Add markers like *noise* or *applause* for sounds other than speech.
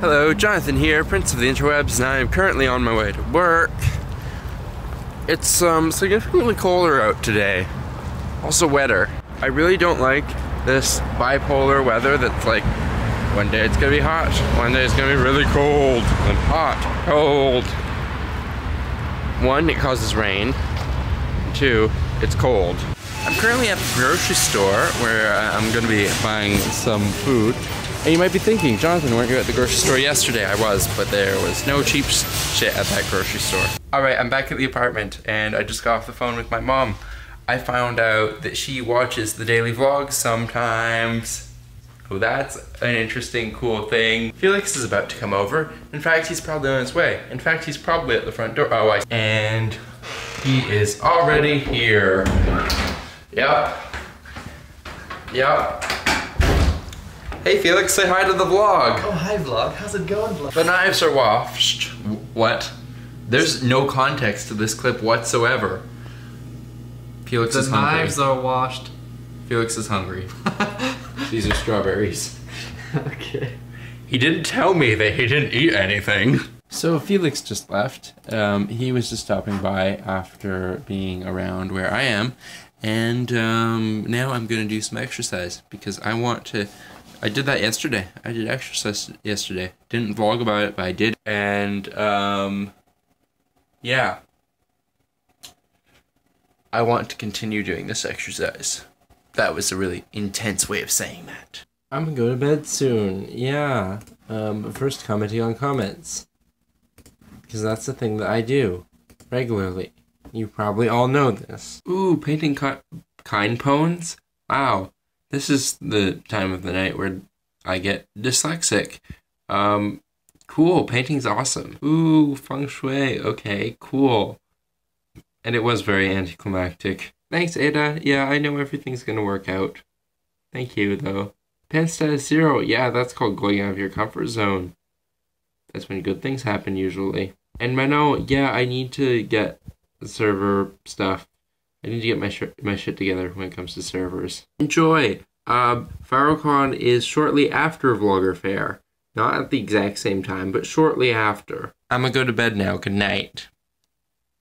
Hello, Jonathan here, Prince of the Interwebs, and I am currently on my way to work. It's um, significantly colder out today, also wetter. I really don't like this bipolar weather that's like one day it's gonna be hot, one day it's gonna be really cold, and hot, cold. One, it causes rain. Two, it's cold. I'm currently at the grocery store where uh, I'm gonna be buying some food. And you might be thinking, Jonathan, weren't you at the grocery store yesterday? I was, but there was no cheap shit at that grocery store. All right, I'm back at the apartment and I just got off the phone with my mom. I found out that she watches the daily vlogs sometimes. Oh, that's an interesting, cool thing. Felix is about to come over. In fact, he's probably on his way. In fact, he's probably at the front door. Oh, I. And he is already here. Yep. Yep. Hey Felix, say hi to the vlog. Oh, hi vlog. How's it going, vlog? The knives are washed. What? There's no context to this clip whatsoever. Felix the is hungry. The knives are washed. Felix is hungry. *laughs* These are strawberries. *laughs* okay. He didn't tell me that he didn't eat anything. So Felix just left. Um, he was just stopping by after being around where I am. And um, now I'm going to do some exercise because I want to I did that yesterday. I did exercise yesterday. Didn't vlog about it, but I did. And, um, yeah. I want to continue doing this exercise. That was a really intense way of saying that. I'm gonna go to bed soon. Yeah. Um, first commenting on comments. Because that's the thing that I do regularly. You probably all know this. Ooh, painting kind poems? Wow. This is the time of the night where I get dyslexic. Um, cool. Painting's awesome. Ooh, feng shui. Okay, cool. And it was very anticlimactic. Thanks, Ada. Yeah, I know everything's gonna work out. Thank you, though. Pen status zero. Yeah, that's called going out of your comfort zone. That's when good things happen, usually. And Mano, yeah, I need to get server stuff I need to get my sh- my shit together when it comes to servers. Enjoy. Um, Pharaohcon is shortly after Vlogger Fair, not at the exact same time, but shortly after. I'm gonna go to bed now. Good night.